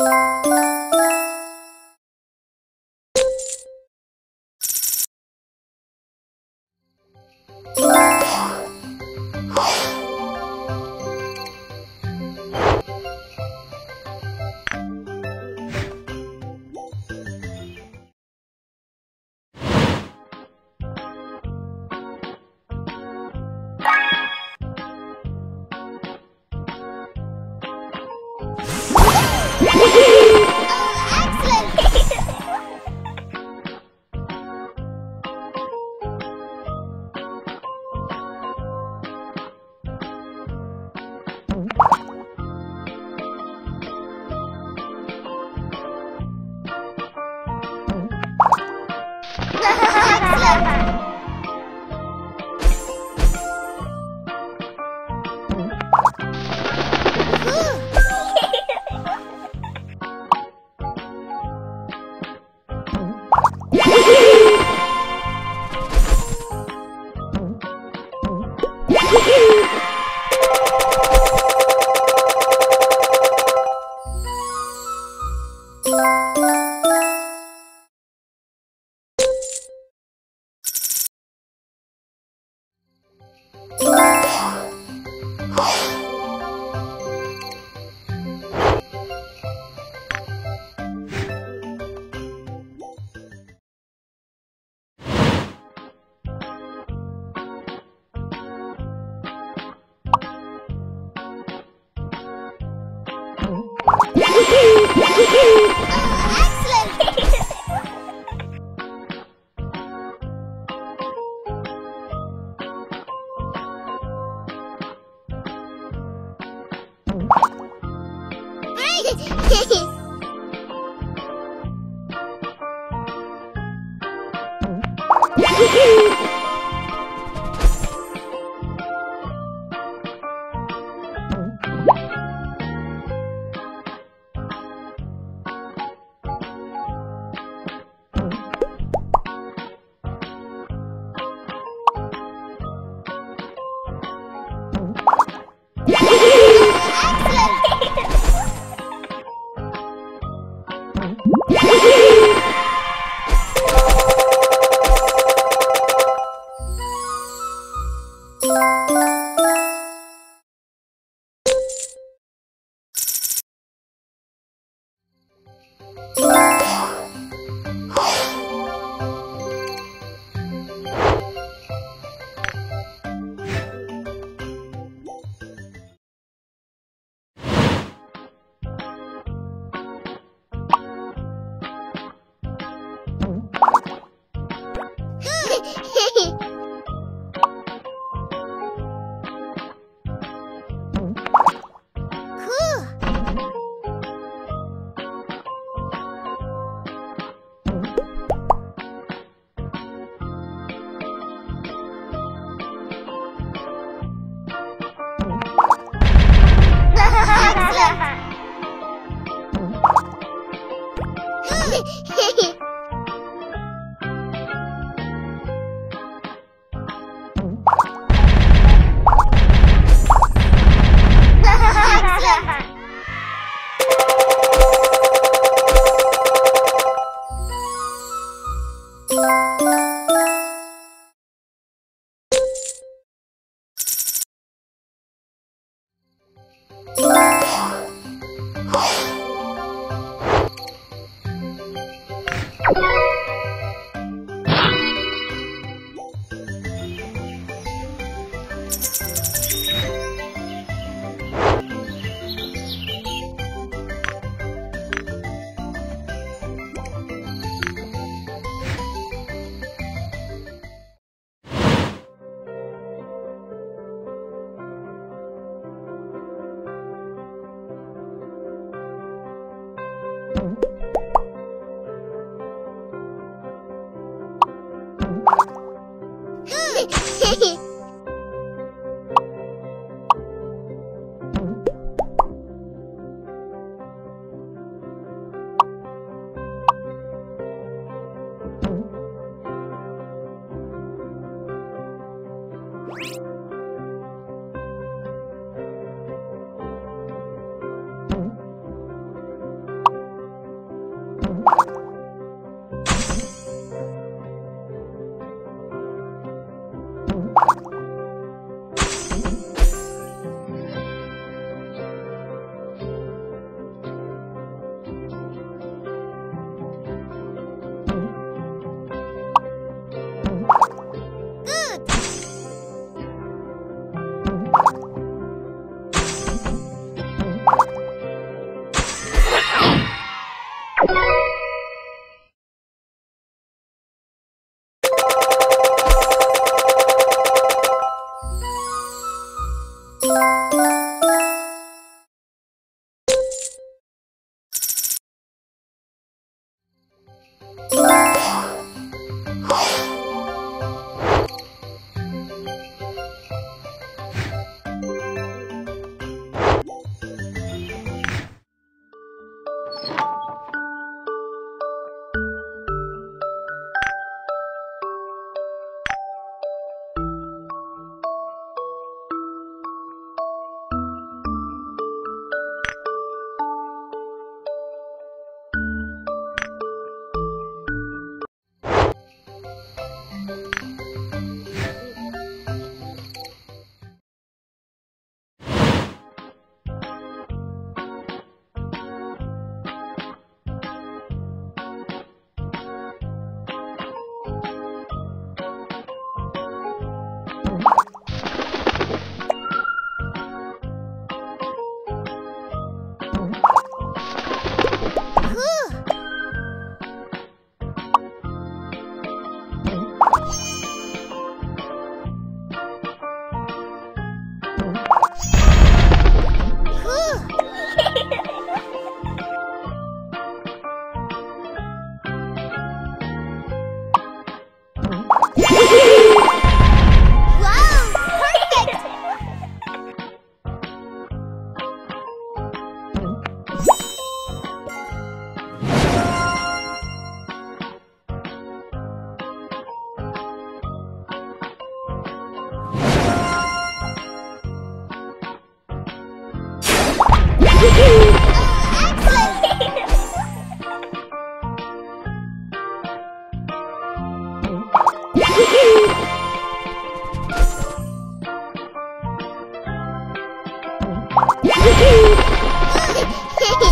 Música Excellent! Excellent!